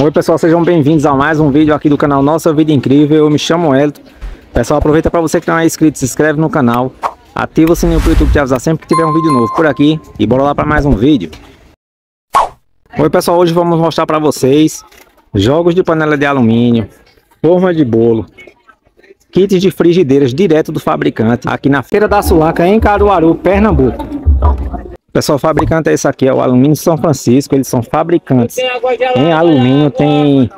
Oi pessoal, sejam bem-vindos a mais um vídeo aqui do canal Nossa Vida Incrível. Eu me chamo Elton. Pessoal, aproveita para você que não é inscrito, se inscreve no canal, ativa o sininho para o YouTube te avisar sempre que tiver um vídeo novo por aqui e bora lá para mais um vídeo. Oi pessoal, hoje vamos mostrar para vocês jogos de panela de alumínio, forma de bolo, kits de frigideiras direto do fabricante aqui na Feira da Sulanca em Caruaru, Pernambuco. Pessoal, fabricante é esse aqui, é o Alumínio São Francisco. Eles são fabricantes em alumínio. Tem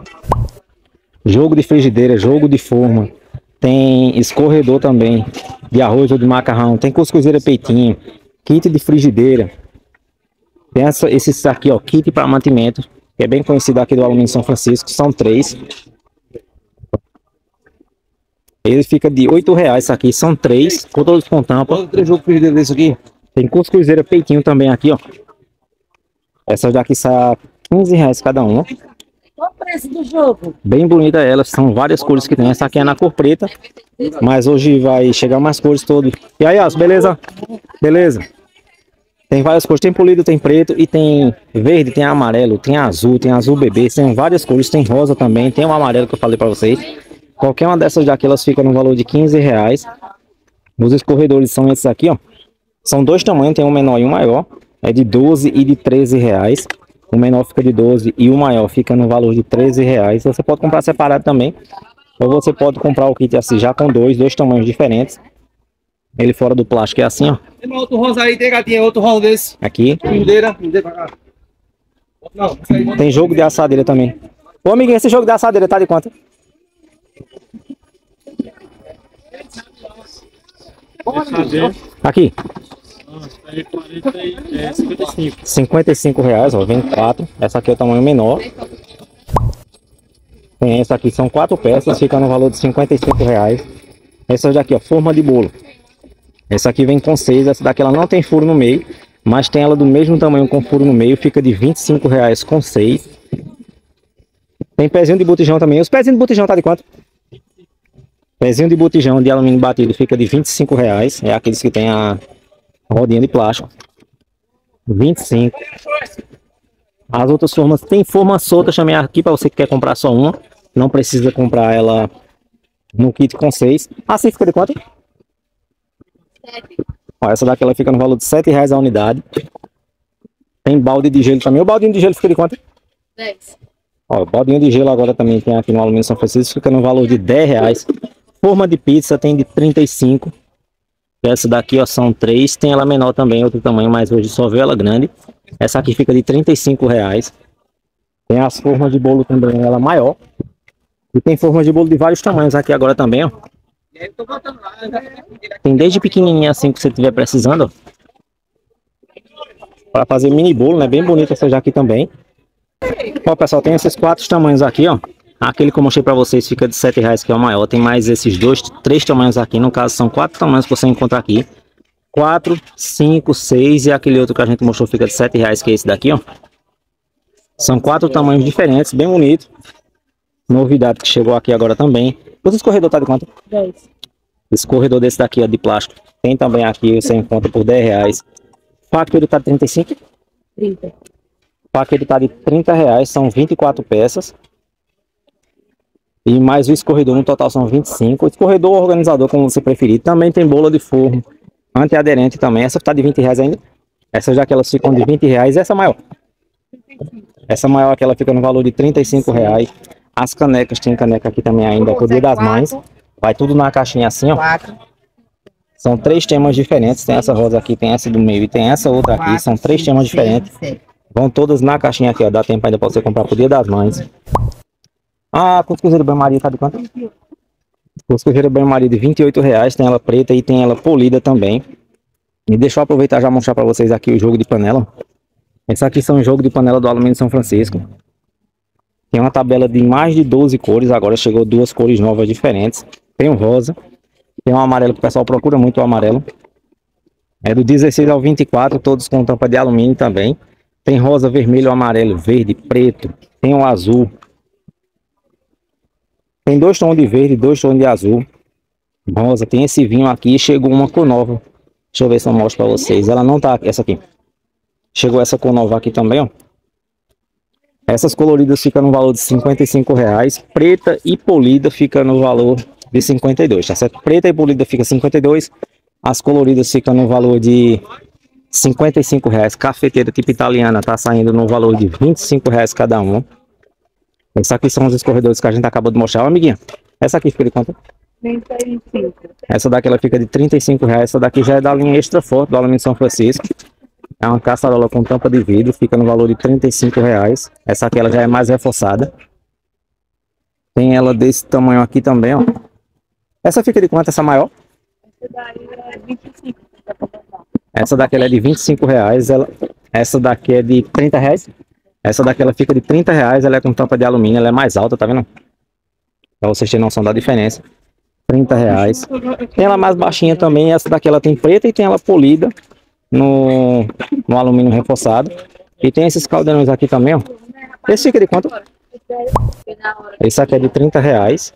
jogo de frigideira, jogo de forma. Tem escorredor também de arroz ou de macarrão. Tem cuscuzeira peitinho, kit de frigideira. Tem essa, esses aqui, ó, kit para mantimento, que é bem conhecido aqui do Alumínio São Francisco. São três. Ele fica de reais. Isso aqui são três, com todos com tampa. Quanto de frigideira desse aqui? Tem cuscuzeira peitinho também aqui, ó. Essas daqui saem 15 reais cada uma. Qual o preço do jogo? Bem bonita elas, são várias cores que tem. Essa aqui é na cor preta, mas hoje vai chegar mais cores todas. E aí, ó, beleza? Beleza. Tem várias cores, tem polido, tem preto e tem verde, tem amarelo, tem azul, tem azul bebê, tem várias cores, tem rosa também, tem o amarelo que eu falei pra vocês. Qualquer uma dessas daqui, elas ficam no valor de 15 reais. Os escorredores são esses aqui, ó. São dois tamanhos, tem um menor e um maior. É de 12 e de 13 reais. O menor fica de 12 e o maior fica no valor de 13 reais. Você pode comprar separado também. Ou você pode comprar o kit assim já com dois, dois tamanhos diferentes. Ele fora do plástico é assim, ó. Tem outro rosa aí, tem gatinha, outro rosa desse. Aqui. Pra cá. Não. Tem jogo de assadeira também. Ô amiguinho, esse jogo de assadeira tá de quanto? Aqui. Aí 40 e é 55. 55 reais, ó, vem quatro. Essa aqui é o tamanho menor. Tem essa aqui, são quatro peças, fica no valor de 55 reais. Essas daqui, ó, forma de bolo. Essa aqui vem com seis, essa daqui ela não tem furo no meio, mas tem ela do mesmo tamanho com furo no meio, fica de 25 reais com seis. Tem pezinho de botijão também. Os pezinhos de botijão tá de quanto? Pezinho de botijão de alumínio batido fica de 25 reais. É aqueles que tem a rodinha de plástico. 25. As outras formas, tem forma solta também aqui para você que quer comprar só uma. Não precisa comprar ela no kit com seis. Assim fica de quanto? Ó, essa daqui ela fica no valor de 7 reais a unidade. Tem balde de gelo também. O baldinho de gelo fica de quanto? 10. Ó, o baldinho de gelo agora também tem aqui no Alumínio São Francisco. Fica no valor de 10 reais. Forma de pizza tem de 35. Essa daqui, ó, são três. Tem ela menor também, outro tamanho, mas hoje só vê ela grande. Essa aqui fica de 35 reais. Tem as formas de bolo também, ela maior. E tem formas de bolo de vários tamanhos aqui agora também, ó. Tem desde pequenininha assim que você estiver precisando. Para fazer mini bolo, né? Bem bonita essa aqui também. Ó, pessoal, tem esses quatro tamanhos aqui, ó. Aquele que eu mostrei para vocês fica de 7 reais, que é o maior. Tem mais esses dois, três tamanhos aqui. No caso, são quatro tamanhos que você encontra aqui. 4, 5, 6 e aquele outro que a gente mostrou fica de 7 reais, que é esse daqui, ó. São quatro tamanhos diferentes, bem bonito. Novidade que chegou aqui agora também. O escorredor tá de quanto? 10. Esse corredor desse daqui, ó, de plástico. Tem também aqui, você encontra por 10 reais. Faca ele tá de 35? 30. Faca ele tá de 30 reais, são 24 peças. E mais o escorredor, no total são 25. O escorredor organizador, como você preferir. Também tem bola de forno, antiaderente também. Essa tá de 20 reais ainda. Essa já que elas ficam de 20 reais. Essa maior. Essa maior aqui, ela fica no valor de 35 reais. As canecas, tem caneca aqui também ainda, por dia das mães. Vai tudo na caixinha assim, ó. 4. São três temas diferentes. Tem essa rosa aqui, tem essa do meio e tem essa outra aqui. São três temas diferentes. Vão todas na caixinha aqui, ó. Dá tempo ainda pra você comprar pro dia das mães. Ah, cuscuzeira banho-maria tá de quanto? Cuscuzeira banho-maria de 28 reais. Tem ela preta e tem ela polida também. E deixa eu aproveitar já mostrar pra vocês aqui o jogo de panela. Esse aqui são jogo de panela do Alumínio São Francisco. Tem uma tabela de mais de 12 cores. Agora chegou duas cores novas diferentes. Tem o rosa. Tem um amarelo que o pessoal procura muito o amarelo. É do 16 ao 24, todos com tampa de alumínio também. Tem rosa, vermelho, amarelo, verde, preto. Tem o azul. Tem dois tons de verde, dois tons de azul. Rosa, tem esse vinho aqui. Chegou uma cor nova. Deixa eu ver se eu mostro pra vocês. Ela não tá aqui, essa aqui. Chegou essa cor nova aqui também, ó. Essas coloridas ficam no valor de 55 reais. Preta e polida fica no valor de 52, tá certo? Preta e polida fica 52. As coloridas ficam no valor de 55 reais. Cafeteira tipo italiana tá saindo no valor de 25 reais cada um. Esses aqui são os escorredores que a gente acabou de mostrar, Ó, amiguinha. Essa aqui fica de quanto? 35. Essa daqui ela fica de 35 reais. Essa daqui já é da linha extra forte do Alumínio São Francisco. É uma caçarola com tampa de vidro, fica no valor de 35 reais. Essa aqui ela já é mais reforçada. Tem ela desse tamanho aqui também, ó. Essa fica de quanto, essa maior? Esse daí é 25. dá pra botar. Essa daqui ela é de 25 reais. Ela... Essa daqui é de 30 reais. Essa daqui ela fica de 30 reais. Ela é com tampa de alumínio, ela é mais alta, tá vendo? Pra vocês terem noção da diferença. 30 reais. Tem ela mais baixinha também. Essa daqui ela tem preta e tem ela polida no, no alumínio reforçado. E tem esses caldeirões aqui também, ó. Esse fica de quanto? Esse aqui é de 30 reais.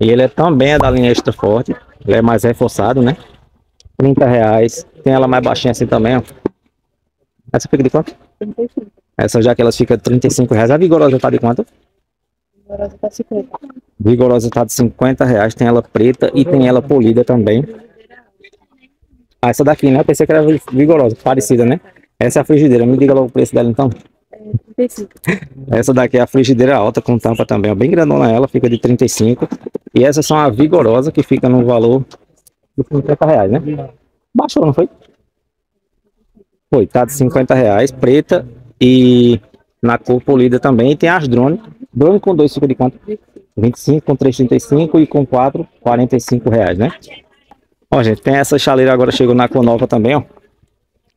E ele é também é da linha extra forte. Ele é mais reforçado, né? 30 reais. Tem ela mais baixinha assim também, ó. Essa fica de quanto? 35. Essa já que elas ficam de 35 reais. A vigorosa tá de quanto? Agora tá 50. Vigorosa tá de 50 reais. Tem ela preta e tem ela polida também. Ah, essa daqui, né? Eu pensei que era vigorosa, parecida, né? Essa é a frigideira. Me diga logo o preço dela então. É 35. Essa daqui é a frigideira alta com tampa também, ó, bem grandona ela, fica de 35. E essas são a vigorosa que fica no valor de 50 reais, né? Baixou, não foi? Foi, tá de 50 reais, preta e na cor polida também. E tem as drone. Drone com dois fica de quanto? 25, com 3, 35 e com 4, 45 reais, né? Ó, gente, tem essa chaleira agora, chegou na cor nova também, ó.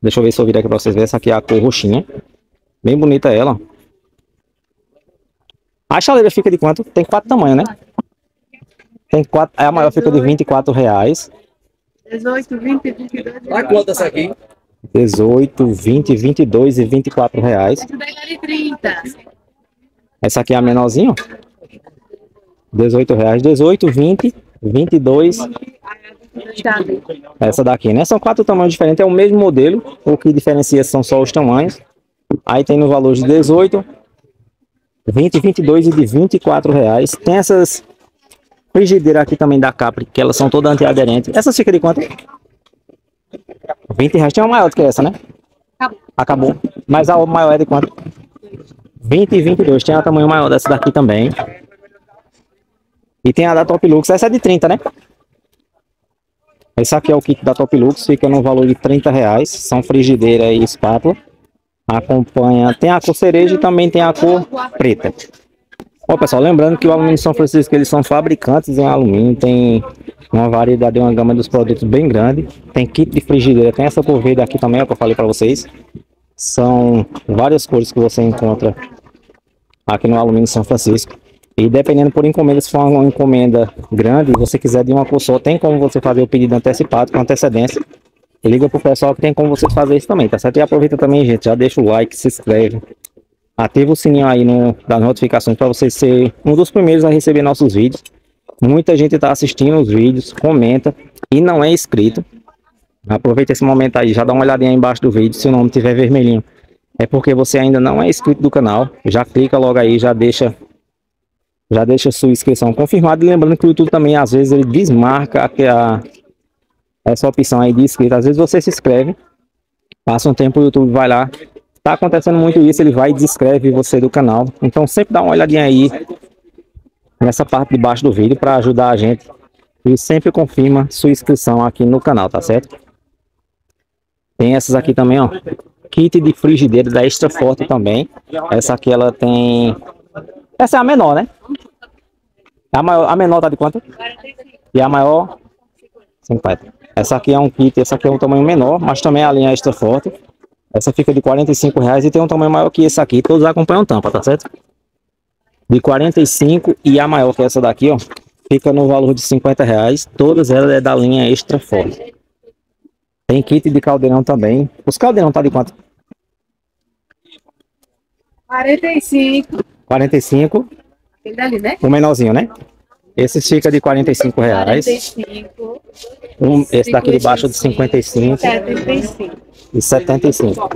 Deixa eu ver se eu virar aqui pra vocês verem. Essa aqui é a cor roxinha. Bem bonita ela, ó. A chaleira fica de quanto? Tem quatro tamanhos, né? Tem quatro, a maior fica de 24 reais. 18, 20, 22. Tá quanto essa aqui? 18, 20, 22 e 24 reais. Daí é de 30. Essa aqui é a menorzinha, ó. 18 reais. 18, 20, 22. Sabe? Essa daqui, né? São quatro tamanhos diferentes. É o mesmo modelo. O que diferencia são só os tamanhos. Aí tem no valor de 18, 20, 22 e de 24 reais. Tem essas frigideiras aqui também da Capri, que elas são todas antiaderentes. Essas ficam de quanto? 20 reais. Tem uma maior do que essa, né? Acabou. Acabou. Mas a maior é de quanto? 20 e 22. Tem a tamanho maior dessa daqui também. E tem a da Top Lux. Essa é de 30, né? Esse aqui é o kit da Top Lux. Fica no valor de 30 reais. São frigideira e espátula. Acompanha. Tem a cor cereja e também tem a cor preta. Ó, pessoal, lembrando que o Alumínio São Francisco, eles são fabricantes em alumínio, tem uma variedade, uma gama dos produtos bem grande. Tem kit de frigideira, tem essa cor verde aqui também, ó, que eu falei para vocês. São várias cores que você encontra aqui no Alumínio São Francisco. E dependendo por encomenda, se for uma encomenda grande, e você quiser de uma cor só, tem como você fazer o pedido antecipado, com antecedência. Liga pro pessoal que tem como você fazer isso também, tá certo? E aproveita também, gente, já deixa o like, se inscreve. Ativa o sininho aí no, das notificações para você ser um dos primeiros a receber nossos vídeos. Muita gente está assistindo os vídeos, comenta e não é inscrito. Aproveita esse momento aí, já dá uma olhadinha aí embaixo do vídeo, se o nome tiver vermelhinho. É porque você ainda não é inscrito do canal. Já clica logo aí, já deixa já deixa sua inscrição confirmada. E lembrando que o YouTube também, às vezes, ele desmarca a, essa opção aí de inscrito. Às vezes você se inscreve, passa um tempo, o YouTube vai lá. Tá acontecendo muito isso, ele vai e você do canal. Então sempre dá uma olhadinha aí nessa parte de baixo do vídeo para ajudar a gente. E sempre confirma sua inscrição aqui no canal, tá certo? Tem essas aqui também, ó. Kit de frigideira da Extra Forte também. Essa aqui ela tem... Essa é a menor, né? A, maior, a menor tá de quanto? 45. E a maior? 50. Essa aqui é um kit, essa aqui é um tamanho menor, mas também é a linha extra forte. Essa fica de 45 reais e tem um tamanho maior que esse aqui. Todos acompanham tampa, tá certo? De 45 e a maior que essa daqui, ó, fica no valor de 50 reais. Todas elas é da linha extra forte. Tem kit de caldeirão também. Os caldeirão tá de quanto? 45. 45, Aquele dali, né? o menorzinho, né? Esses fica de 45 reais. 45, Um, esse daqui de baixo de 55 75. E 75.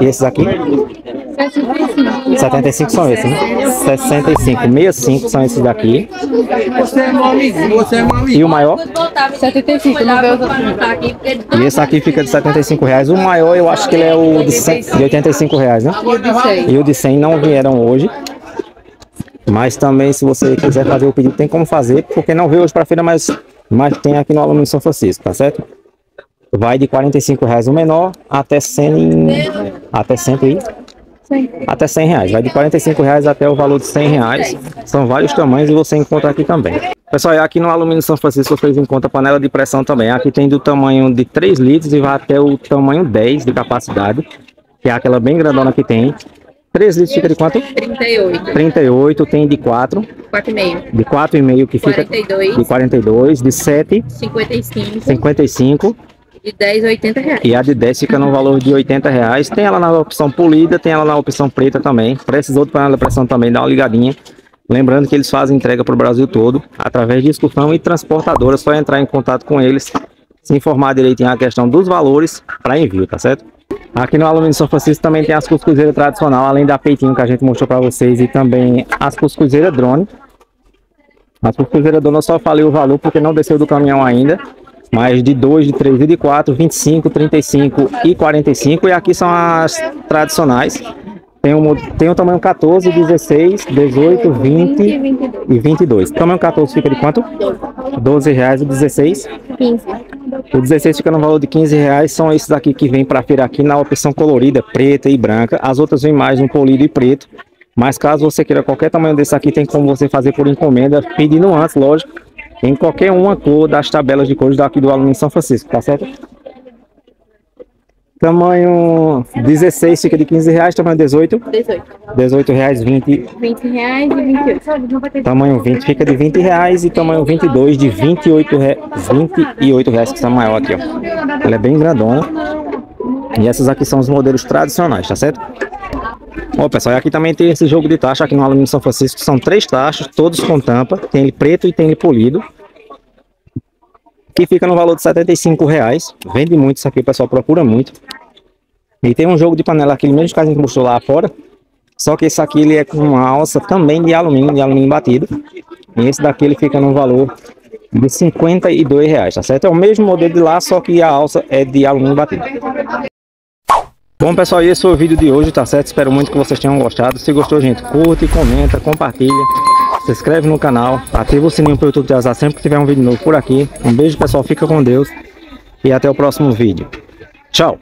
E esses aqui? 75. 75 são esses, né? 65, 65 são esses daqui. Você é é. E o maior? 75, não vê os outros. E esse aqui fica de 75 reais. O maior eu acho que ele é o de, 100, de 85 reais, né? E o de 100. E o de 100 não vieram hoje. Mas também, se você quiser fazer o pedido, tem como fazer, porque não veio hoje para feira, mas, mas tem aqui no Alumínio São Francisco, tá certo? Vai de 45 reais o menor até 100, até 100 e, até 100 reais. Vai de 45 reais até o valor de 100 reais. São vários tamanhos e você encontra aqui também. Pessoal, e aqui no Alumínio São Francisco vocês encontram panela de pressão também. Aqui tem do tamanho de 3 litros e vai até o tamanho 10 de capacidade, que é aquela bem grandona que tem. 3 litros fica de quanto? 38, 38, tem de 4, 4,5. de 4,5 que fica 42, de 42, de 7, 55 55 e 10, 80 reais. e a de 10 fica no valor de 80 reais. Tem ela na opção polida, tem ela na opção preta também. Precisou de panela de pressão também, dá uma ligadinha. Lembrando que eles fazem entrega para o Brasil todo, através de excursão e transportadora. É só entrar em contato com eles, se informar direitinho a questão dos valores para envio, tá certo? Aqui no Alumínio São Francisco também tem as cuscuzeiras tradicional, além da peitinho que a gente mostrou para vocês, e também as cuscuzeiras drone. As cuscuzeiras drone eu só falei o valor porque não desceu do caminhão ainda. Mas de 2, de 3 e de 4, 25, 35 e 45. E aqui são as tradicionais. Tem o, mo- tem o tamanho 14, 16, 18, 20 e 22. e 22. O tamanho 14 fica de quanto? 12 reais. O 16? 15. O 16 fica no valor de 15 reais. São esses aqui que vem para feira aqui na opção colorida, preta e branca. As outras vêm mais no polido e preto. Mas caso você queira qualquer tamanho desse aqui, tem como você fazer por encomenda, pedindo antes, lógico, em qualquer uma cor das tabelas de cores daqui do Alumínio São Francisco, tá certo? Tamanho 16 fica de 15 reais, tamanho 18, 18. 18 reais 20, 20 reais e 28. tamanho 20 fica de 20 reais e tamanho 22 de 28, re... 28 reais, que está maior aqui, ó. Ela é bem grandona. E essas aqui são os modelos tradicionais, tá certo? Ó, pessoal, aqui também tem esse jogo de taxa aqui no Alumínio São Francisco. São três taxas, todos com tampa. Tem ele preto e tem ele polido. Que fica no valor de 75 reais. Vende muito isso aqui, o pessoal procura muito. E tem um jogo de panela aqui, mesmo que a gente mostrou lá fora. Só que esse aqui ele é com uma alça também de alumínio, de alumínio batido. E esse daqui ele fica no valor de 52 reais, tá certo? É o mesmo modelo de lá, só que a alça é de alumínio batido. Bom pessoal, esse foi o vídeo de hoje, tá certo? Espero muito que vocês tenham gostado. Se gostou, gente, curte, comenta, compartilha. Se inscreve no canal, ativa o sininho para o YouTube te avisar sempre que tiver um vídeo novo por aqui. Um beijo pessoal, fica com Deus e até o próximo vídeo. Tchau!